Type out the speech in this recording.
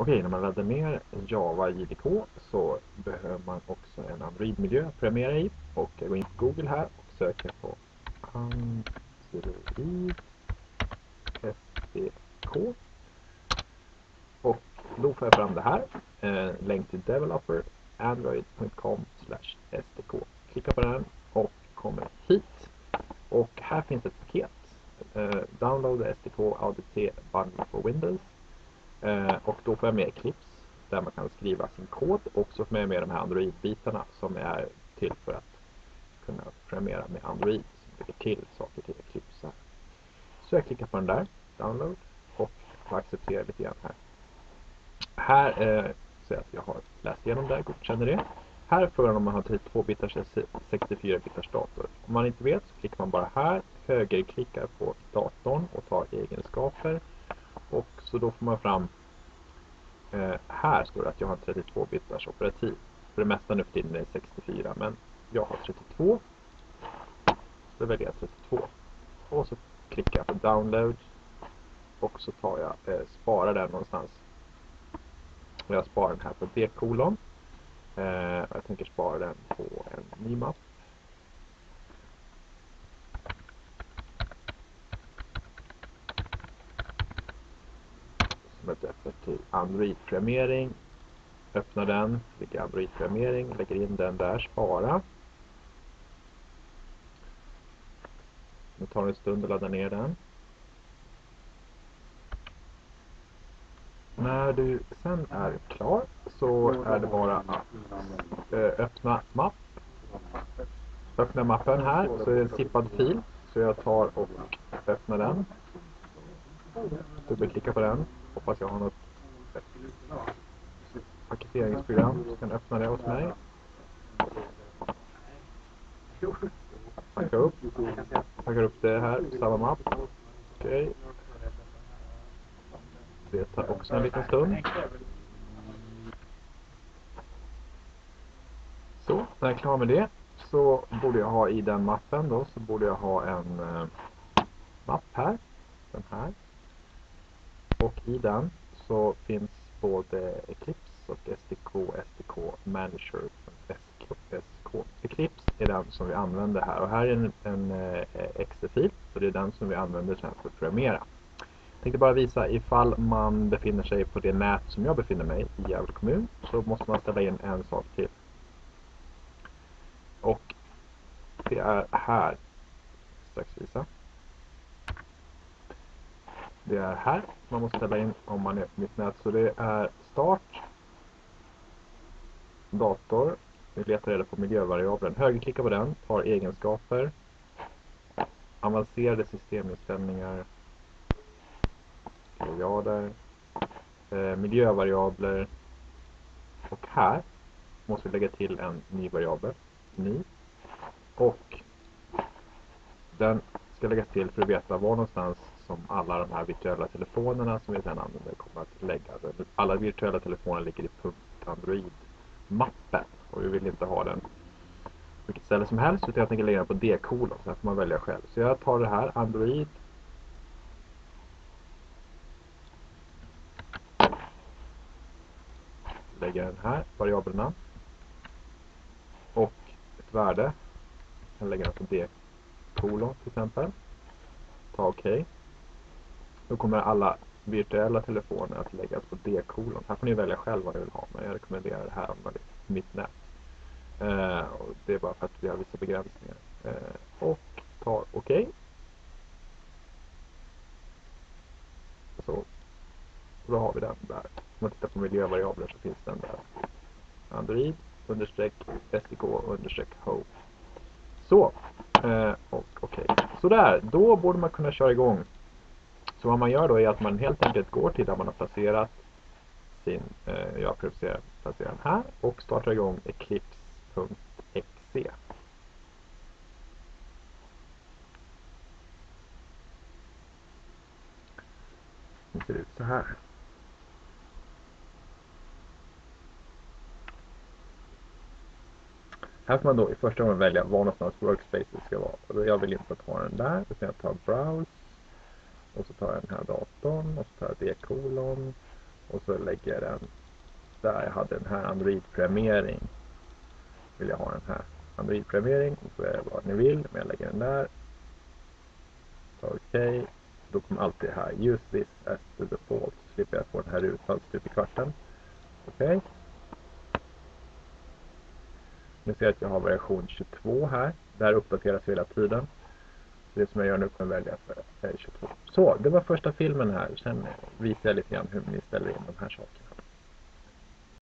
Okej, när man laddar ner Java JDK så behöver man också en Android-miljö att programmera i. Och jag går in på Google här och söker på Android SDK. Och då får jag fram det här. Eh, länk till developer android.com SDK. Klicka på den och kommer hit. Och här finns ett paket. Eh, download SDK ADT Bundle for Windows. Då får jag med Clips där man kan skriva sin kod och så får jag med de här Android-bitarna som är till för att kunna programmera med Android som lägger till saker till Eclipse. Så jag klickar på den där, download och accepterar lite grann här. Här eh, ser jag att jag har läst igenom det, godkänner det. Här är frågan om man har typ 32-bitars eller 64-bitars dator. Om man inte vet så klickar man bara här, högerklickar på datorn och tar egenskaper. Och så då får man fram, eh, här står det att jag har 32-bitars operativ. För det mesta nu för tiden är det 64, men jag har 32. Så väljer jag 32. Och så klickar jag på download. Och så tar jag, eh, sparar den någonstans. Jag sparar den här på D-kolon. Eh, jag tänker spara den på en ny mapp. Som ett öppet till Android-programmering. Öppnar den, klickar Android-programmering, lägger in den där, spara. Nu tar det en stund att ladda ner den. När du sen är klar så är det bara att eh, öppna mapp. Öppna mappen här så är det en zippad fil. Så jag tar och öppnar den. Dubbelklicka på den. Hoppas jag har något paketeringsprogram Du kan öppna det hos mig. Packa upp. Packar upp det här, samma mapp. Okej. Okay. Det tar också en liten stund. Så, när jag är klar med det så borde jag ha i den mappen då så borde jag ha en eh, mapp här. Den här. Och i den så finns både Eclipse och SDK, SDK Manager, SK. Eclipse är den som vi använder här och här är en, en eh, exe-fil så det är den som vi använder sen för att programmera. Jag tänkte bara visa ifall man befinner sig på det nät som jag befinner mig i Gävle kommun så måste man ställa in en sak till. Och det är här. Strax visa. Det är här man måste ställa in om man är på mitt nät. Så det är start. Dator. Vi letar reda på miljövariabeln. Högerklicka på den. Tar egenskaper. Avancerade systeminställningar miljarder, eh, miljövariabler och här måste vi lägga till en ny variabel, ny. Och den ska läggas till för att veta var någonstans som alla de här virtuella telefonerna som vi sedan använder kommer att lägga. Alla virtuella telefoner ligger i .android-mappen och vi vill inte ha den vilket ställe som helst utan jag tänker lägga den på D-kolon så här får man välja själv. Så jag tar det här, Android Lägger den här, variablerna. Och ett värde. Jag kan lägga den på D-kolon till exempel. Ta OK. Då kommer alla virtuella telefoner att läggas på D-kolon. Här får ni välja själv vad ni vill ha. Men jag rekommenderar det här om man är mitt nät. Eh, och det är bara för att vi har vissa begränsningar. Eh, och tar OK. Så. Och då har vi den där. Om man tittar på miljövariabler så finns den där. Android understreck SDK understreck home. Så. Eh, och okej. Okay. Sådär. Då borde man kunna köra igång. Så vad man gör då är att man helt enkelt går till där man har placerat sin, eh, jag placerar, placerar den här och startar igång eclipse.exe. Det ser ut så här. Här får man då i första gången välja var någonstans workspace ska vara. jag vill inte ta den där, utan jag tar browse. Och så tar jag den här datorn och så tar jag D-kolon. Och så lägger jag den där jag hade den här Android-premiering. Vill jag ha den här Android-premiering. Så är det vad ni vill. Men jag lägger den där. Okej. Okay. Då kommer alltid det här. Use this as the default. Så slipper jag få den här rutan stup i kvarten. Okej. Okay. Nu ser jag att jag har version 22 här. Det här uppdateras hela tiden. Det som jag gör nu kommer jag välja för 22. Så, det var första filmen här. Sen visar jag lite grann hur ni ställer in de här sakerna.